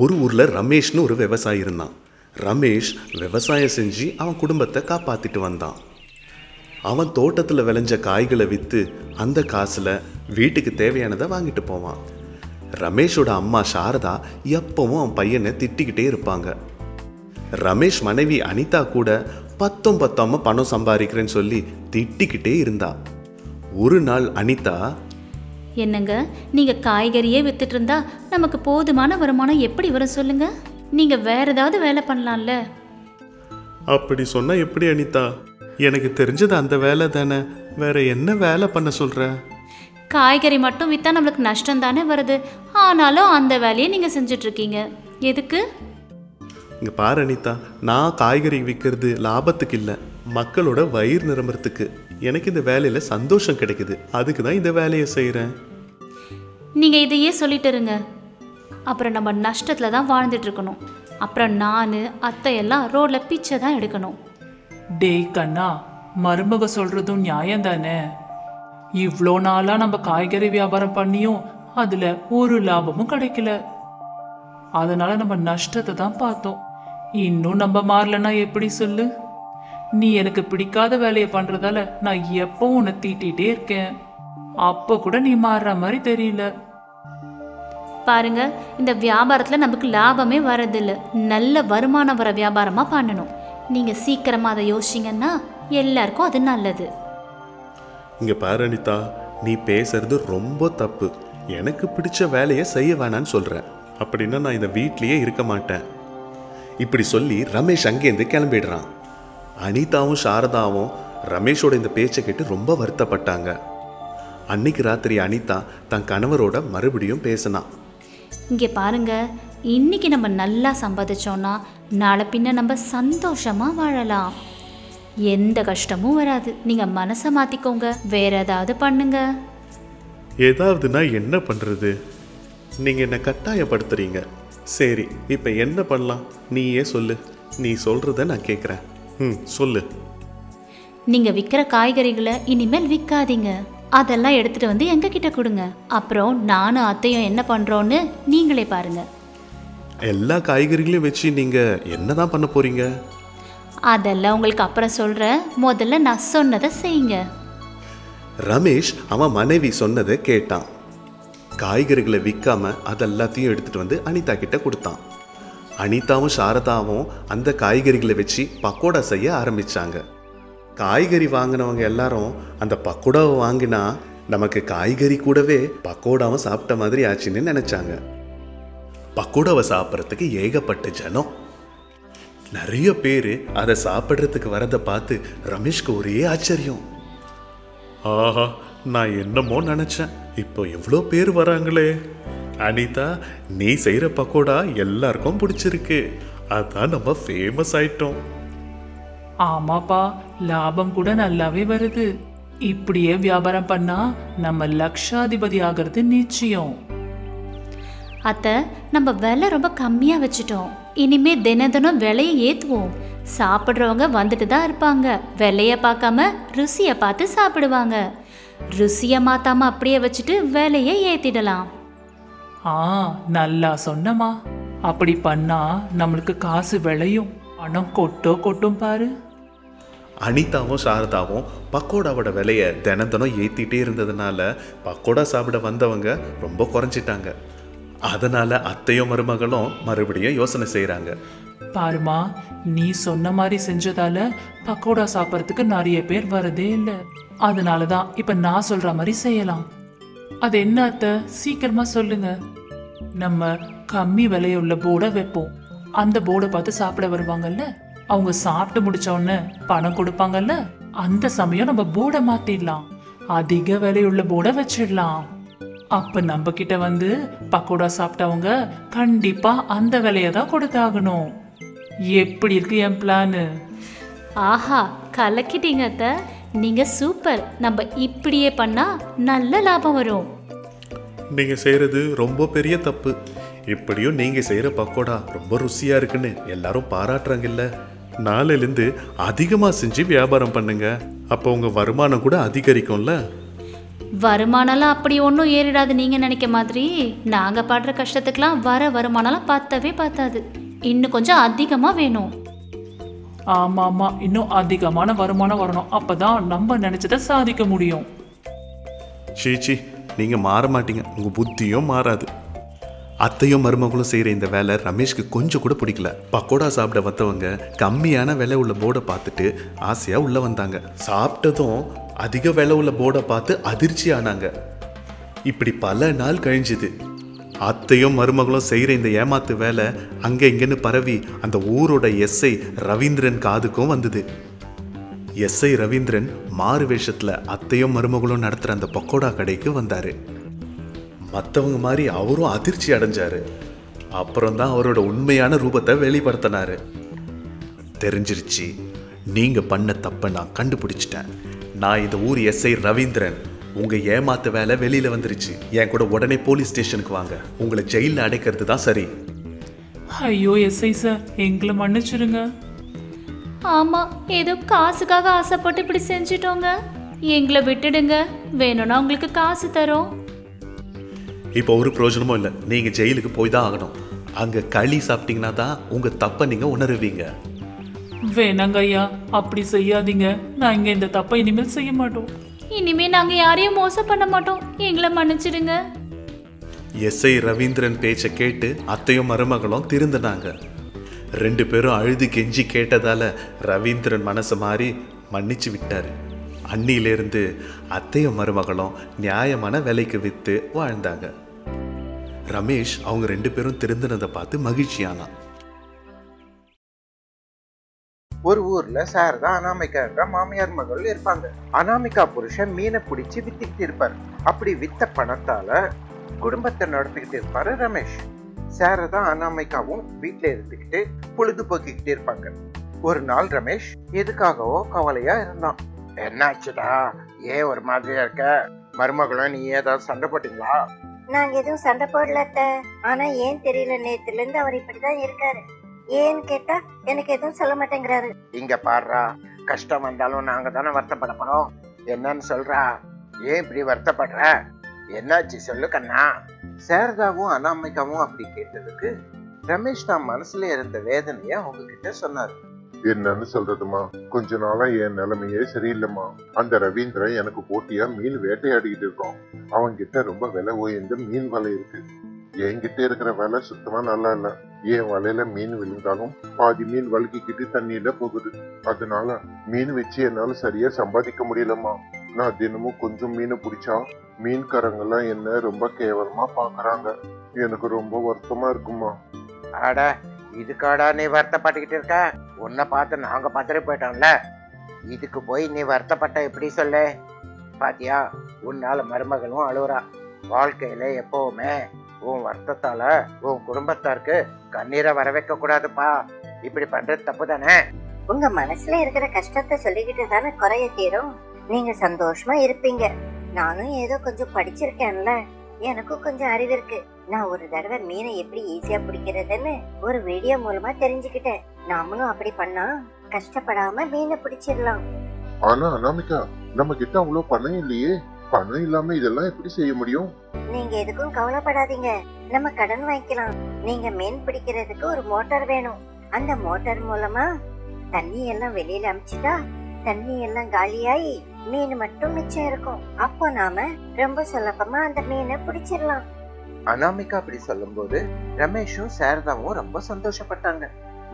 ஒரு ஊரில் ரமேஷ்னு ஒரு விவசாயி இருந்தான். ரமேஷ் விவசாயம் செஞ்சு அவன் குடும்பத்தை காப்பாத்திட்டு வந்தான். அவன் தோட்டத்தில் விளைஞ்ச காய்களை விற்று அந்த காசில் வீட்டுக்கு தேவையானதை வாங்கிட்டு போவான். ரமேஷோட அம்மா சாரதா எப்பவும் அவன் பையனை திட்டிக்கிட்டே இருப்பாங்க. ரமேஷ் மனைவி அனிதா கூட பத்தும் பத்தாம பணம் சம்பாதிக்கிறேன்னு சொல்லி திட்டிக்கிட்டே இருந்தா. ஒரு நாள் அனிதா என்னங்க? நீங்க காய்கறியே வித்துட்டு இருந்தா நமக்கு போதுமான வருமானம் எப்படி வரும் சொல்லுங்க? நீங்க வேற ஏதாவது வேலை பண்ணலாம்ல. அப்படி சொன்னா எப்படி அனிதா? எனக்கு தெரிஞ்சது அந்த வேலை தானே. வேற என்ன வேலை பண்ண சொல்ற? காய்கறி மட்டும் வித்தா நம்மளுக்கு நஷ்டம் தானே வருது. ஆனாலும் அந்த வேலையை நீங்க செஞ்சுட்டு இருக்கீங்க எதுக்கு? இங்க பாரு அனிதா நான் காய்கறி விற்கிறது லாபத்துக்கு இல்லை. மக்களோட வயிறு நிரம்புறதுக்கு. எனக்கு இந்த வேலையில சந்தோஷம் கிடைக்குது. அதுக்கு தான் இந்த வேலையை செய்கிறேன் நீங்கள் இதையே சொல்லிட்டு இருங்க. அப்புறம் நம்ம நஷ்டத்தில் தான் வாழ்ந்துட்டு இருக்கணும். அப்புறம் நான் அத்தையெல்லாம் ரோட்ல பிச்சை தான் எடுக்கணும். டேய் கண்ணா மருமக சொல்றதும் நியாயம் தானே? இவ்வளோ நாளாக நம்ம காய்கறி வியாபாரம் பண்ணியும் அதில் ஒரு லாபமும் கிடைக்கல. அதனால நம்ம நஷ்டத்தை தான் பார்த்தோம். இன்னும் நம்ம மாறலன்னா எப்படி சொல்லு? நீ எனக்கு பிடிக்காத வேலையை பண்ணுறதால நான் எப்போ உன்னை தீட்டிகிட்டே இருக்கேன். அப்ப கூட நீ மாறுற மாதிரி தெரியல. பாருங்க இந்த வியாபாரத்துல நமக்கு லாபமே வரதில்ல நல்ல வருமானம் வர வியாபாரமா பண்ணணும். நீங்க சீக்கிரமா அதை யோசிச்சிங்கன்னா எல்லாருக்கும் அது நல்லது. இங்க பாரு அனிதா நீ பேசுறது ரொம்ப தப்பு. எனக்கு பிடிச்ச வேலையை செய்ய வேணான்னு சொல்ற அப்படின்னா நான் இந்த வீட்லயே இருக்க மாட்டேன். இப்படி சொல்லி ரமேஷ் அங்கேருந்து கிளம்பிடுறான். அனிதாவும் சாரதாவும் ரமேஷோட இந்த பேச்சை கேட்டு ரொம்ப வருத்தப்பட்டாங்க. அன்னைக்கு ராத்திரி அனிதா தன் கணவரோட மறுபடியும் பேசினான் இங்கே பாருங்க இன்னைக்கு நம்ம நல்லா சம்பாதிச்சோம்னா நாளை பின்ன நம்ம சந்தோஷமா வாழலாம். எந்த கஷ்டமும் வராது. நீங்க மனசை மாத்திக்கோங்க. வேற ஏதாவது பண்ணுங்க. ஏதாவதுனா என்ன பண்றது? நீங்க என்ன கட்டாயப்படுத்துறீங்க. சரி இப்ப என்ன பண்ணலாம்? நீயே சொல்லு. நீ சொல்றத நான் கேட்குறேன் ம் சொல்லு. நீங்க விற்கிற காய்கறிகளை இனிமேல் விற்காதீங்க அதெல்லாம் எடுத்துட்டு வந்து எங்க கிட்ட கொடுங்க. அப்புறம் நானும் அத்தையும் என்ன பண்றோன்னு நீங்களே பாருங்க. எல்லா காய்கறிகளையும் வச்சு நீங்க என்னதான் பண்ண போறீங்க? அதெல்லாம் உங்களுக்கு அப்புறம் சொல்றேன். முதல்ல நான் சொன்னதை செய்யுங்க. ரமேஷ் அவன் மனைவி சொன்னதை கேட்டான். காய்கறிகளை விற்காம அதெல்லாத்தையும் எடுத்துட்டு வந்து அனிதா கிட்ட கொடுத்தான். அனிதாவும் சாரதாவும் அந்த காய்கறிகளை வச்சு பக்கோடா செய்ய ஆரம்பிச்சாங்க. காய்கறி வாங்கினவங்க எல்லாரும் அந்த பக்கோடாவை வாங்கினா நமக்கு காய்கறி கூடவே பக்கோடாவும் சாப்பிட்ட மாதிரி ஆச்சுன்னு நினைச்சாங்க. பக்கோடாவை சாப்பிட்றதுக்கு ஏகப்பட்ட ஜனம். நிறைய பேர் அதை சாப்பிட்றதுக்கு வரதை பார்த்து ரமேஷ்க்கு ஒரே ஆச்சரியம். ஆஹா நான் என்னமோ நினச்சேன். இப்போ எவ்வளோ பேர் வராங்களே. அனிதா நீ செய்கிற பக்கோடா எல்லாருக்கும் பிடிச்சிருக்கு. அதான் நம்ம ஃபேமஸ் ஆயிட்டோம். ஆமாப்பா லாபம் கூட நல்லாவே வருது. இப்படியே வியாபாரம் பண்ணா நம்ம லட்சாதிபதி ஆகிறது நிச்சயம். அத்தை நம்ம விலை ரொம்ப கம்மியா வச்சுட்டோம். இனிமே தினம் தினம் விலையை ஏத்துவோம். சாப்பிட்றவங்க வந்துட்டு தான் இருப்பாங்க. விலைய பார்க்காம ருசியை பார்த்து சாப்பிடுவாங்க. ருசியை மாத்தாம அப்படியே வச்சுட்டு விலையை ஏத்திடலாம். ஆ நல்லா சொன்னமா அப்படி பண்ணா நம்மளுக்கு காசு விளையும். பணம் கொட்டோ கொட்டும் பாரு. அனிதாவும் சாரதாவும் பக்கோடாவோட விலையை தினம் தினம் ஏற்றிட்டே இருந்ததுனால பக்கோடா சாப்பிட வந்தவங்க ரொம்ப குறைஞ்சிட்டாங்க. அதனால அத்தையும் மருமகளும் மறுபடியும் யோசனை செய்கிறாங்க பாருமா நீ சொன்ன மாதிரி செஞ்சதால பக்கோடா சாப்பிட்றதுக்கு நிறைய பேர் வரதே இல்லை. அதனால தான் இப்போ நான் சொல்கிற மாதிரி செய்யலாம். அது என்ன அத்தை? சீக்கிரமாக சொல்லுங்க. நம்ம கம்மி விலையுள்ள போர்டை வைப்போம். அந்த போர்டை பார்த்து சாப்பிட வருவாங்கல்ல? அவங்க சாப்பிட்டு முடிச்ச உடனே பணம் கொடுப்பாங்கல்ல? அந்த சமயம் நம்ம போர்டை மாத்திடலாம். அதிக விலையுள்ள போர்டை வச்சிடலாம். அப்ப நம்ம கிட்ட வந்து பக்கோடா சாப்பிட்டவங்க கண்டிப்பா அந்த விலையை தான் கொடுத்தாகணும். எப்படி இருக்கு என் பிளானு ஆஹா கலக்கிட்டீங்க அத்தை. நீங்க சூப்பர் நம்ம இப்படியே பண்ணா நல்ல லாபம் வரும். நீங்கள் செய்கிறது ரொம்ப பெரிய தப்பு. இப்படியும் நீங்கள் செய்கிற பக்கோடா ரொம்ப ருசியாக இருக்குன்னு எல்லாரும் பாராட்டுறாங்கல்ல. நாளையிலேருந்து அதிகமாக செஞ்சு வியாபாரம் பண்ணுங்க. அப்போ உங்கள் வருமானம் கூட அதிகரிக்கும்ல. வருமானம்லாம் அப்படி ஒன்றும் ஏறிடாது நீங்கள் நினைக்க மாதிரி. நாங்கள் படுற கஷ்டத்துக்கெலாம் வர வருமானம்லாம் பார்த்தவே பார்த்தாது இன்னும் கொஞ்சம் அதிகமாக வேணும். ஆமா ஆமா. இன்னும் அதிகமான வருமானம் வரணும். அப்பதான் நம்ம நினைச்சதை சாதிக்க முடியும். சீச்சி நீங்கள் மாற மாட்டீங்க. உங்கள் புத்தியும் மாறாது. அத்தையும் மருமகளும் செய்கிற இந்த வேலை ரமேஷ்க்கு கொஞ்சம் கூட பிடிக்கல. பக்கோடா சாப்பிட வந்தவங்க கம்மியான விலை உள்ள போர்டை பார்த்துட்டு ஆசையாக உள்ளே வந்தாங்க. சாப்பிட்டதும் அதிக விலை உள்ள போர்டை பார்த்து அதிர்ச்சி ஆனாங்க. இப்படி பல நாள் கழிஞ்சுது. அத்தையும் மருமகளும் செய்கிற இந்த ஏமாத்து வேலை அங்கே இங்கேன்னு பரவி அந்த ஊரோட எஸ்ஐ ரவீந்திரன் காதுக்கும் வந்தது. எஸ்ஐ ரவீந்திரன் மாறு வேஷத்தில் அத்தையும் மருமகளும் நடத்துகிற அந்த பக்கோடா கடைக்கு வந்தாரு. மற்றவங்க மாதிரி அவரும் அதிர்ச்சி அடைஞ்சாரு. அப்புறம் தான் அவரோட உண்மையான ரூபத்தை வெளிப்படுத்தினாரு. தெரிஞ்சிருச்சு நீங்க பண்ண தப்பை நான் கண்டுபிடிச்சிட்டேன். நான் இந்த ஊர் எஸ்ஐ ரவீந்திரன். உங்க ஏமாத்து வேலை வெளியில வந்துருச்சு. என் கூட உடனே போலீஸ் ஸ்டேஷனுக்கு வாங்க. உங்களை ஜெயிலில் அடைக்கிறது தான் சரி. ஐயோ எஸ்ஐ சார் எங்களை மன்னிச்சிருங்க. ஆமாம் ஏதோ காசுக்காக ஆசைப்பட்டு இப்படி செஞ்சிட்டோங்க. எங்களை விட்டுடுங்க. வேணும்னா உங்களுக்கு காசு தரோம். இப்போ ஒரு பிரயோஜனமும் இல்லை. நீங்கள் ஜெயிலுக்கு போய் தான் ஆகணும். அங்கே களி சாப்பிட்டீங்கன்னா தான் உங்கள் தப்பை நீங்கள் உணருவீங்க. வேணாங்க ஐயா அப்படி செய்யாதீங்க. நான் இங்க இந்த தப்பை இனிமேல் செய்ய மாட்டோம். இனிமே நாங்கள் யாரையும் மோசம் பண்ண மாட்டோம். எங்களை மன்னிச்சிடுங்க. எஸ்ஐ ரவீந்திரன் பேச்சை கேட்டு அத்தையும் மருமகளும் திருந்தினாங்க. ரெண்டு பேரும் அழுது கெஞ்சி கேட்டதால ரவீந்திரன் மனசு மாறி மன்னிச்சு விட்டாரு. அன்னியிலிருந்து அத்தையும் மருமகளும் நியாயமான விலைக்கு விற்று வாழ்ந்தாங்க. ரமேஷ் அவங்க ரெண்டு பேரும் திருந்தினதை பார்த்து மகிழ்ச்சியானான். ஒரு ஊர்ல சாரதா அனாமிகான்ற மாமியார் மகள் இருப்பாங்க. அனாமிகா புருஷன் மீனை பிடிச்சி வித்துக்கிட்டு இருப்பாரு. அப்படி வித்த பணத்தால குடும்பத்தை நடத்திக்கிட்டு இருப்பாரு ரமேஷ். சாரதா அனாமிகாவும் வீட்டுல இருந்துக்கிட்டு பொழுதுபோக்கிக்கிட்டு இருப்பாங்க. ஒரு நாள் ரமேஷ் எதுக்காகவோ கவலையா இருந்தான். என்னாச்சுடா? ஏன் ஒரு மாதிரியா இருக்க? மருமகளும் நீ ஏதாவது சண்டை போட்டீங்களா? நாங்க எதுவும் சண்டை போடல. ஆனா ஏன் தெரியல நேத்துல இருந்து அவர் இப்படிதான் இருக்காரு. ஏன்னு கேட்டா எனக்கு எதுவும் சொல்ல மாட்டேங்கிறாரு. இங்க பாடுறா கஷ்டம் வந்தாலும் நாங்க தானே வருத்தப்பட போறோம். என்னன்னு சொல்றா. ஏன் இப்படி வருத்தப்படுற? என்னாச்சு சொல்லு கண்ணா. சாரதாவும் அனாமிகாவும் அப்படி கேட்டதுக்கு ரமேஷ் தான் மனசுல இருந்த வேதனைய அவங்க கிட்ட சொன்னாரு. என்னன்னு சொல்றதுமா? கொஞ்ச நாளா என் நிலைமையே சரியில்லைம்மா. அந்த ரவீந்திரன் எனக்கு போட்டியா மீன் வேட்டையாடிக்கிட்டு இருக்கான். அவன் கிட்ட ரொம்ப விலை உயர்ந்த மீன் வலை இருக்கு. என்கிட்ட இருக்கிற வலை சுத்தமா நல்லா இல்ல. என் வலையில மீன் விழுந்தாலும் பாதி மீன் வழுக்கிக்கிட்டு தண்ணியில போகுது. அதனால மீன் வச்சு என்னால சரியா சம்பாதிக்க முடியலம்மா. நான் தினமும் கொஞ்சம் மீன் பிடிச்சா மீன்காரங்கெல்லாம் என்ன ரொம்ப கேவலமா பாக்குறாங்க. எனக்கு ரொம்ப வருத்தமா இருக்குமா அட இதுக்காடா நீ வருத்தப்பட்டுக்கிட்டு இருக்க? உன்னை பார்த்து நாங்க பத்திர போயிட்டோம்ல. இதுக்கு போய் நீ வருத்தப்பட்ட எப்படி சொல்லு? பாத்தியா உன்னால மருமகளும் அழுவுறா. வாழ்க்கையில எப்பவுமே உன் வருத்தத்தால உன் குடும்பத்தாருக்கு கண்ணீரை வர வைக்க கூடாதுப்பா இப்படி பண்றது தப்பு தானே உங்க மனசுல இருக்கிற கஷ்டத்தை சொல்லிக்கிட்டு தானே குறைய தீரும்? நீங்க சந்தோஷமா இருப்பீங்க. நானும் ஏதோ கொஞ்சம் படிச்சிருக்கேன்ல. எனக்கும் கொஞ்சம் அறிவு இருக்கு. நான் ஒரு தடவை மீனை எப்படி ஈஸியா பிடிக்கிறதுன்னு ஒரு வீடியோ மூலமா தெரிஞ்சுக்கிட்டேன். நாமளும் அப்படி பண்ணா கஷ்டப்படாம மீனை பிடிச்சிடலாம். ஆனா அனாமிகா நம்ம கிட்ட அவ்வளவு பணம் இல்லையே. பணம் இல்லாம இதெல்லாம் எப்படி செய்ய முடியும்? நீங்க எதுக்கும் கவலைப்படாதீங்க. நம்ம கடன் வாங்கிக்கலாம். நீங்க மீன் பிடிக்கிறதுக்கு ஒரு மோட்டார் வேணும். அந்த மோட்டார் மூலமா தண்ணி எல்லாம் வெளியில அமிச்சிட்டா தண்ணி எல்லாம் காலியாயி மீன் மட்டும் மிச்சம் இருக்கும். அப்போ நாம ரொம்ப சுலபமா அந்த மீனை பிடிச்சிடலாம். அனாமிகா அப்படி சொல்லும்போது ரமேஷும் சாரதாவும் ரொம்ப சந்தோஷப்பட்டாங்க.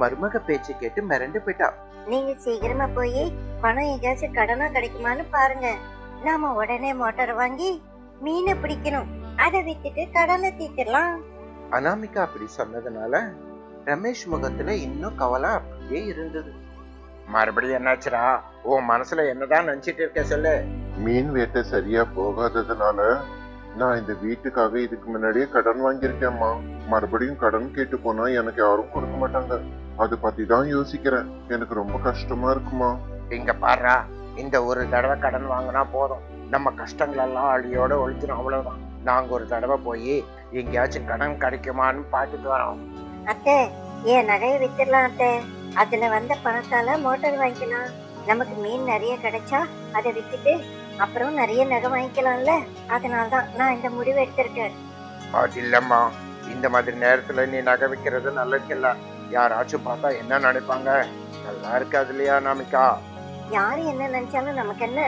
மருமக பேச்சு கேட்டு மிரண்டு போயிட்டா. நீங்க சீக்கிரமா போய் பணம் எங்கேயாச்சும் கடனா கிடைக்குமான்னு பாருங்க. நாம உடனே மோட்டார் வாங்கி மீனை பிடிக்கணும். அதை வித்துட்டு கடனை தீர்த்திடலாம். அனாமிகா அப்படி சொன்னதுனால ரமேஷ் முகத்துல இன்னும் கவலை அப்படியே இருந்தது. மறுபடியும் என்னாச்சுடா? உன் மனசுல என்னதான் நினைச்சிட்டு இருக்க சொல்லு. மீன் வேட்டை சரியா போகாததுனால நான் இந்த வீட்டுக்காக இதுக்கு முன்னாடியே கடன் வாங்கியிருக்கேம்மா மறுபடியும் கடன் கேட்டு போனா எனக்கு யாரும் கொடுக்க மாட்டாங்க. அதை பத்தி தான் யோசிக்கிறேன். எனக்கு ரொம்ப கஷ்டமா இருக்குமா? இங்க பாருடா இந்த ஒரு தடவை கடன் வாங்கினா போதும். நம்ம கஷ்டங்கள் எல்லாம் அழியோட ஒழிச்சிடும் அவ்வளவுதான். நாங்க ஒரு தடவை போய் எங்கேயாச்சும் கடன் கிடைக்குமான்னு பார்த்துட்டு வரோம். அத்தை என் நகையை வித்துடலாம் அத்தை? அதுல வந்த பணத்தால மோட்டார் வாங்கிக்கலாம். நமக்கு மீன் நிறைய கிடைச்சா அதை வித்துட்டு அப்புறம் நிறைய நகை வாங்கிக்கலாம்ல? அதனால தான் நான் இந்த முடிவு எடுத்திருக்கேன். அது இல்லம்மா. இந்த மாதிரி நேரத்துல நீ நகை வைக்கிறது நல்லது இல்ல யாராச்சும் பார்த்தா என்ன நினைப்பாங்க? நல்லா இருக்காது இல்லையா அனாமிகா? யாரு என்ன நினைச்சாலும் நமக்கு என்ன?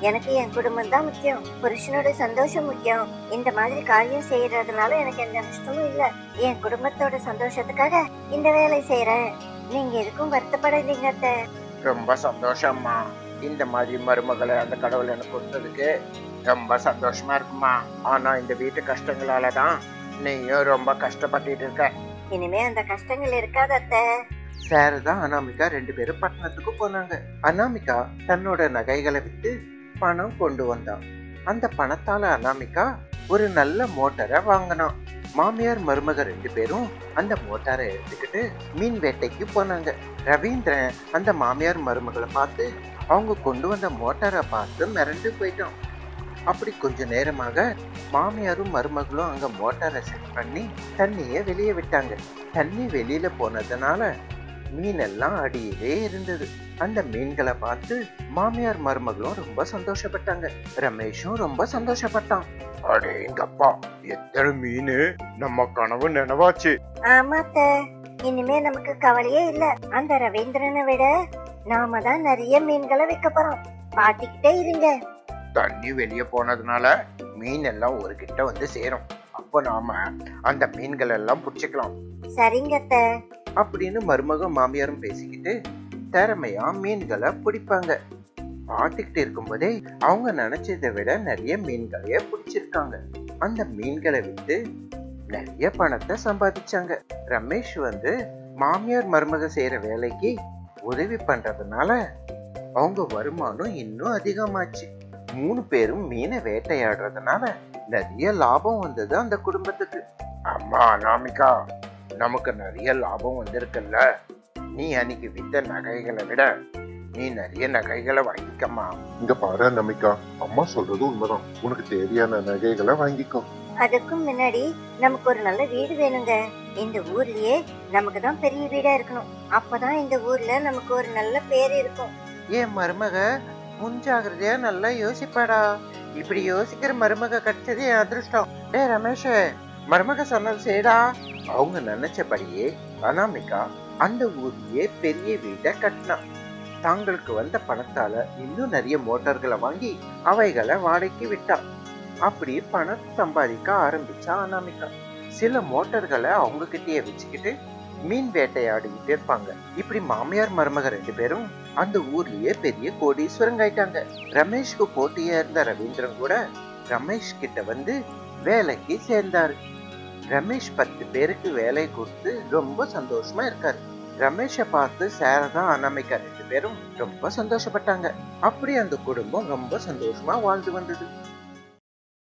எனக்கு என் குடும்பம் தான் முக்கியம். புருஷனோட சந்தோஷம் முக்கியம். இந்த மாதிரி காரியம் செய்யறதுனால எனக்கு எந்த நஷ்டமும் இல்ல. என் குடும்பத்தோட சந்தோஷத்துக்காக இந்த வேலை செய்யறேன் நீங்க எதுக்கும் வருத்தப்படாதீங்க ரொம்ப சந்தோஷம்மா. இந்த மாதிரி மருமகளை அந்த கடவுள் எனக்கு கொடுத்ததுக்கு ரொம்ப சந்தோஷமா இருக்குமா? ஆனா இந்த வீட்டு கஷ்டங்களால தான் நீயும் ரொம்ப கஷ்டப்பட்டுட்டு இருக்க. இனிமே அந்த கஷ்டங்கள் இருக்காது அத்தை. சாரதா அனாமிகா ரெண்டு பேரும் பட்டணத்துக்கு போனாங்க. அனாமிகா தன்னோட நகைகளை வித்து பணம் கொண்டு வந்தான் அந்த பணத்தால அனாமிகா ஒரு நல்ல மோட்டாரை வாங்கினான். மாமியார் மருமக ரெண்டு பேரும் அந்த மோட்டாரை எடுத்துக்கிட்டு மீன் வேட்டைக்கு போனாங்க. ரவீந்திரன் அந்த மாமியார் மருமகளை பார்த்து அவங்க கொண்டு வந்த மோட்டாரை பார்த்து மிரண்டு போயிட்டான் அப்படி கொஞ்ச நேரமாக மாமியாரும் மருமகளும் அங்க மோட்டாரை செட் பண்ணி தண்ணியை வெளியே விட்டாங்க. தண்ணி வெளியில போனதுனால மீனெல்லாம் அடியிலே இருந்தது. அந்த மீன்களை பார்த்து மாமியார் மருமகளும் ரொம்ப சந்தோஷப்பட்டாங்க. ரமேஷும் ரொம்ப சந்தோஷப்பட்டான். அடேங்கப்பா எத்தனை மீன்? நம்ம கனவு நினைவாச்சு. ஆமா அத்தை இனிமே நமக்கு கவலையே இல்ல. அந்த ரவீந்திரனை விட நாம தான் நிறைய மீன்களை விற்க போறோம். பாட்டிக்கிட்டே இருங்க. தண்ணி வெளியே போனதுனால மீன் எல்லாம் ஒரு கிட்ட வந்து சேரும். அப்போ நாம அந்த மீன்கள் எல்லாம் பிடிச்சிக்கலாம். சரிங்க அத்தை அப்படின்னு மருமக மாமியாரும் பேசிக்கிட்டு திறமையா மீன்களை பிடிப்பாங்க. பார்த்துக்கிட்டு இருக்கும்போதே அவங்க நினைச்சதை விட நிறைய மீன்களையே பிடிச்சிருக்காங்க. அந்த மீன்களை விட்டு நிறைய பணத்தை சம்பாதிச்சாங்க. ரமேஷ் வந்து மாமியார் மருமக செய்யற வேலைக்கு உதவி பண்றதுனால அவங்க வருமானம் இன்னும் அதிகமாச்சு. மூணு பேரும் மீனை வேட்டையாடுறதுனால நிறைய லாபம் வந்தது அந்த குடும்பத்துக்கு. அம்மா அனாமிகா நமக்கு நிறைய லாபம் வந்திருக்குல்ல. நீ அன்னைக்கு வித்த நகைகளை விட நீ நிறைய நகைகளை வாங்கிக்கம்மா. இங்க பாரு நமிகா அம்மா சொல்றது உண்மைதான். உனக்கு தேவையான நகைகளை வாங்கிக்கோ. அதுக்கும் முன்னாடி நமக்கு ஒரு நல்ல வீடு வேணுங்க. இந்த ஊர்லயே நமக்கு தான் பெரிய வீடா இருக்கணும். அப்பதான் இந்த ஊர்ல நமக்கு ஒரு நல்ல பேர் இருக்கும். ஏன் மருமக? முன்ஜாகிரதையா நல்லா யோசிப்பாடா. இப்படி யோசிக்கிற மருமக கிடைச்சது என் அதிர்ஷ்டம். டே ரமேஷ் மருமக சொன்னது செய்டா அவங்க நினைச்சபடியே அனாமிகா அந்த ஊர்லயே பெரிய வீட்டை கட்டினான். தாங்களுக்கு வந்த பணத்தால இன்னும் நிறைய மோட்டார்களை வாங்கி அவைகளை வாடகைக்கு விட்டான் அப்படி பணம் சம்பாதிக்க ஆரம்பிச்சா அனாமிகா. சில மோட்டார்களை அவங்க கிட்டேயே வச்சுக்கிட்டு மீன் வேட்டையாடிக்கிட்டு இருப்பாங்க. இப்படி மாமியார் மருமக ரெண்டு பேரும் அந்த ஊர்லயே பெரிய கோடீஸ்வரங்க ஆயிட்டாங்க. ரமேஷ்க்கு போட்டியா இருந்த ரவீந்திரன் கூட ரமேஷ் கிட்ட வந்து வேலைக்கு சேர்ந்தாரு. ரமேஷ் பத்து பேருக்கு வேலை கொடுத்து ரொம்ப சந்தோஷமா இருக்காரு. ரமேஷை பார்த்து சாரதா அனாமிக்காரு பேரும் ரொம்ப சந்தோஷப்பட்டாங்க. அப்படி அந்த குடும்பம் ரொம்ப சந்தோஷமா வாழ்ந்து வந்தது.